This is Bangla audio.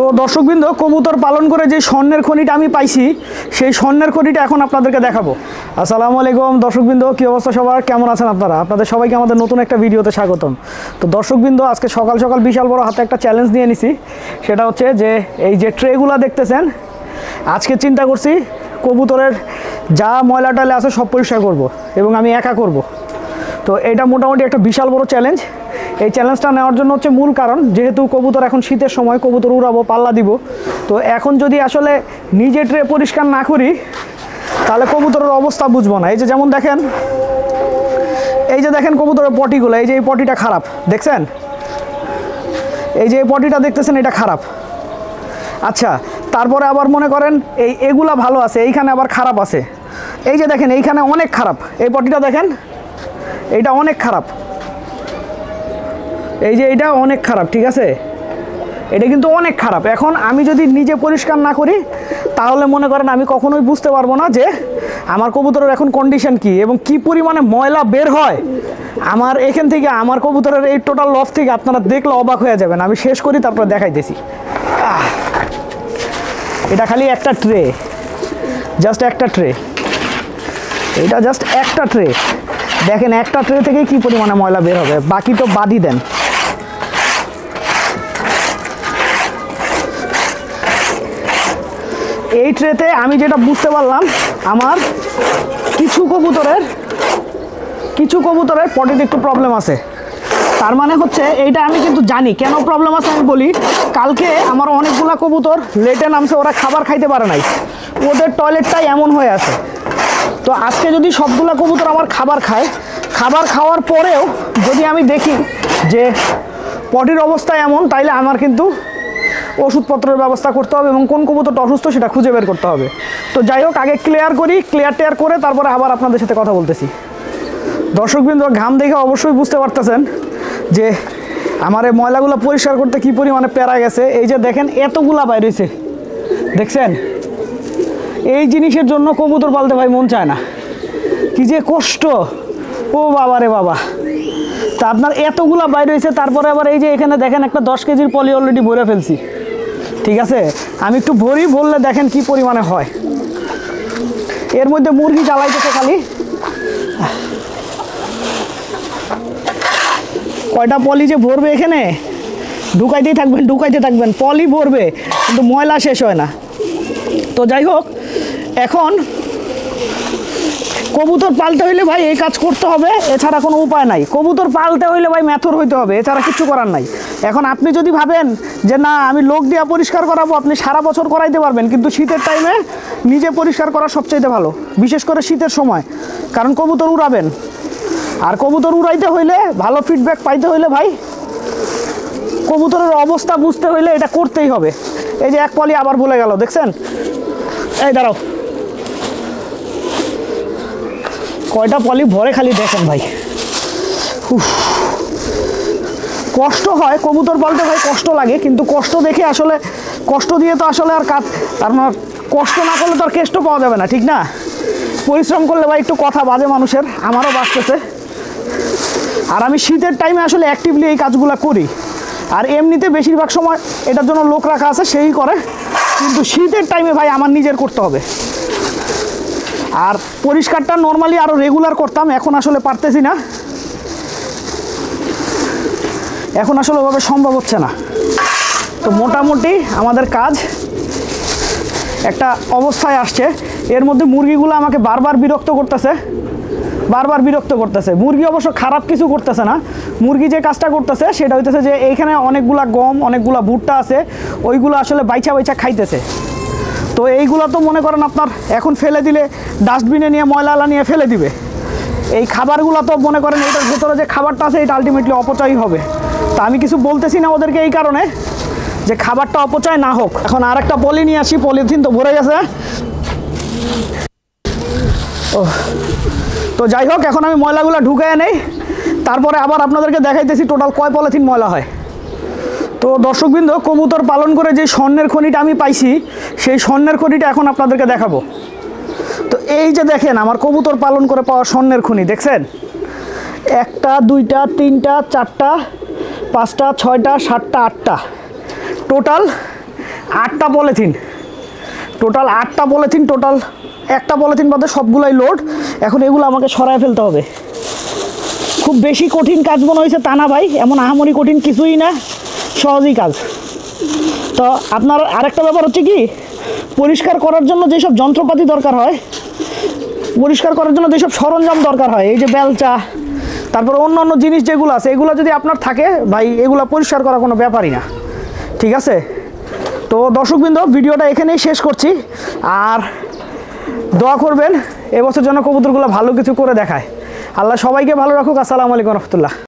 তো দর্শকবৃন্দ, কবুতর পালন করে যে স্বর্ণের খনিটা আমি পাইছি, সেই স্বর্ণের খনিটা এখন আপনাদেরকে দেখাবো। আসসালামু আলাইকুম দর্শকবৃন্দ, কী অবস্থা সবার? কেমন আছেন আপনারা? আপনাদের সবাইকে আমাদের নতুন একটা ভিডিওতে স্বাগতম। তো দর্শকবৃন্দ, আজকে সকাল সকাল বিশাল বড় হাতে একটা চ্যালেঞ্জ নিয়ে নিছি। সেটা হচ্ছে যে, এই যে ট্রেগুলো দেখতেছেন, আজকে চিন্তা করছি কবুতরের যা ময়লা টয়লা আছে সব পরিষ্কার করব এবং আমি একা করব। তো এটা মোটামুটি একটা বিশাল বড় চ্যালেঞ্জ এই চ্যালেঞ্জটা নেওয়ার জন্য হচ্ছে মূল কারণ, যেহেতু কবুতর এখন শীতের সময়, কবুতর উড়াবো, পাল্লা দিব। তো এখন যদি আসলে নিজে ট্রে পরিষ্কার না করি, তাহলে কবুতরের অবস্থা বুঝব না। এই যে যেমন দেখেন, এই যে দেখেন কবুতরের পটিগুলো, এই যে এই পটিটা খারাপ, দেখছেন? এই যে এই পটিটা দেখতেছেন, এটা খারাপ। আচ্ছা তারপরে আবার মনে করেন, এই এগুলা ভালো আছে, এইখানে আবার খারাপ আছে। এই যে দেখেন, এইখানে অনেক খারাপ। এই পটিটা দেখেন, এইটা অনেক খারাপ। এই যে এটা অনেক খারাপ, ঠিক আছে? এটা কিন্তু অনেক খারাপ। এখন আমি যদি নিজে পরিষ্কার না করি, তাহলে মনে করেন আমি কখনোই বুঝতে পারব না যে আমার কবুতরের এখন কন্ডিশন কি এবং কি পরিমাণে ময়লা বের হয়। আমার এখান থেকে আমার কবুতরের এই টোটাল লফ থেকে আপনারা দেখলে অবাক হয়ে যাবেন। আমি শেষ করি, তারপর দেখাইতেছি। এটা খালি একটা ট্রে জাস্ট একটা ট্রে এটা জাস্ট একটা ট্রে দেখেন, একটা ট্রে থেকে কি পরিমাণে ময়লা বের হবে? বাকি তো বাদই দেন। এই ট্রেতে আমি যেটা বুঝতে পারলাম, আমার কিছু কবুতরের কিছু কবুতরের পটিতে একটু প্রবলেম আছে। তার মানে হচ্ছে এইটা আমি কিন্তু জানি। কেন প্রবলেম আছে আমি বলি, কালকে আমার অনেকগুলো কবুতর লেটে নামছে, ওরা খাবার খাইতে পারে নাই। ওদের টয়লেটটাই এমন হয়ে আছে। তো আজকে যদি সবগুলো কবুতর আমার খাবার খায়, খাবার খাওয়ার পরেও যদি আমি দেখি যে পটির অবস্থা এমন, তাইলে আমার কিন্তু ওষুধপত্রের ব্যবস্থা করতে হবে এবং কোন কবুতরটা অসুস্থ সেটা খুঁজে বের করতে হবে। তো যাই হোক, আগে ক্লিয়ার করি ক্লিয়ার টেয়ার করে তারপরে আবার আপনাদের সাথে কথা বলতেছি। দর্শকবৃন্দ, ঘাম দেখে অবশ্যই বুঝতে পারতেছেন যে আমার এই ময়লাগুলো পরিষ্কার করতে কী পরিমাণে প্যারা গেছে। এই যে দেখেন, এতগুলা বাইর হয়েছে দেখছেন? এই জিনিসের জন্য কবুতর পালতে ভাই মন চায় না। কি যে কষ্ট। ও বাবা রে বাবা। তা আপনার এতগুলা বাইরে হয়েছে তারপরে আবার এই যে এখানে দেখেন একটা দশ কেজির পলি অলরেডি ভরে ফেলছি। ঠিক আছে? আমি একটু ভরি, ভরলে দেখেন কি পরিমাণে হয়। এর মধ্যে মুরগি চালাইতেছে খালি। কয়টা পলি যে ভরবে এখানে? ঢুকাইতেই থাকবেন, ঢুকাইতে থাকবেন। পলি ভরবে, কিন্তু ময়লা শেষ হয় না। তো যাই হোক, এখন কবুতর পালতে হইলে ভাই এই কাজ করতে হবে, এছাড়া কোনো উপায় নাই। কবুতর পালতে হইলে ভাই মেথর হইতে হবে, এছাড়া কিছু করার নাই। এখন আপনি যদি ভাবেন যে না, আমি লোক দিয়ে পরিষ্কার করাবো, আপনি সারা বছর করাইতে পারবেন, কিন্তু শীতের টাইমে নিজে পরিষ্কার করা সবচাইতে ভালো, বিশেষ করে শীতের সময়, কারণ কবুতর উড়াবেন। আর কবুতর উড়াইতে হইলে ভালো ফিডব্যাক পাইতে হইলে ভাই, কবুতরের অবস্থা বুঝতে হইলে এটা করতেই হবে। এই যে এক পলি আবার ভুলে গেল, দেখছেন? এই দাঁড়াও। কয়টা পলি ভরে খালি দেখেন ভাই। কষ্ট হয়, কবুতর পালতে ভাই কষ্ট লাগে, কিন্তু কষ্ট দেখে আসলে, কষ্ট দিয়ে তো আসলে আর কাজ আর কষ্ট না করলে তো আর কেষ্ট পাওয়া যাবে না, ঠিক না? পরিশ্রম করলে ভাই একটু কথা বাজে মানুষের, আমারও বাঁচতেছে। আর আমি শীতের টাইমে আসলে অ্যাক্টিভলি এই কাজগুলো করি। আর এমনিতে বেশিরভাগ সময় এটার জন্য লোক রাখা আছে, সেই করে। কিন্তু শীতের টাইমে ভাই আমার নিজের করতে হবে। আর পরিষ্কারটা নর্মালি আরও রেগুলার করতাম, এখন আসলে পারতেছি না। এখন আসলে ওভাবে সম্ভব হচ্ছে না। তো মোটামুটি আমাদের কাজ একটা অবস্থায় আসছে। এর মধ্যে মুরগিগুলো আমাকে বারবার বিরক্ত করতেছে। বারবার বিরক্ত করতেছে। মুরগি অবশ্য খারাপ কিছু করতেছে না। মুরগি যে কাজটা করতেছে, সেটা হইতেছে যে এইখানে অনেকগুলা গম, অনেকগুলা ভুট্টা আছে, ওইগুলো আসলে বাইচা বাইচা খাইতেছে। তো এইগুলো তো মনে করেন আপনার এখন ফেলে দিলে ডাস্টবিনে নিয়ে ময়লা নিয়ে ফেলে দিবে। এই খাবারগুলো তো মনে করেন এটার ভেতরে যে খাবারটা আছে, এটা আলটিমেটলি অপচয় হবে। তা আমি কিছু বলতেছি না ওদেরকে এই কারণে যে খাবারটা অপচয় না হোক। এখন আর একটা পলি নিয়ে আসি, পলিথিন তো ভরে গেছে। ও তো যাই হোক, এখন আমি ময়লাগুলো ঢুকায় নেই। তারপরে আবার আপনাদেরকে দেখাইতেছি টোটাল কয় পলিথিন ময়লা হয়। তো দর্শকবৃন্দ, কবুতর পালন করে যে স্বর্ণের খনিটা আমি পাইছি, সেই স্বর্ণের খনিটা এখন আপনাদেরকে দেখাবো। তো এই যে দেখেন, আমার কবুতর পালন করে পাওয়া স্বর্ণের খনি, দেখছেন? একটা, দুইটা, তিনটা, চারটা, পাঁচটা, ছয়টা, সাতটা, আটটা। টোটাল আটটা পলিথিন। টোটাল আটটা পলিথিন টোটাল একটা পলিথিন বাদে সবগুলাই লোড এখন এগুলো আমাকে সরায় ফেলতে হবে। খুব বেশি কঠিন কাজ মনে হয়েছে তা না ভাই, এমন আহামরি কঠিন কিছুই না, সহজই কাজ। তো আপনার আরেকটা ব্যাপার হচ্ছে কি, পরিষ্কার করার জন্য যেসব যন্ত্রপাতি দরকার হয় পরিষ্কার করার জন্য যেসব সরঞ্জাম দরকার হয়। এই যে বেলচা, তারপর অন্য অন্য জিনিস যেগুলো আছে, এগুলো যদি আপনার থাকে, ভাই, এগুলো পরিষ্কার করা কোনো ব্যাপারই না। ঠিক আছে? তো দর্শকবৃন্দ, ভিডিওটা এখানেই শেষ করছি। আর দোয়া করবেন, এবছর জন্য কবুতরগুলো ভালো কিছু করে দেখায়। আল্লাহ সবাইকে ভালো রাখুক। আসসালামু আলাইকুম রহমতুল্লাহ।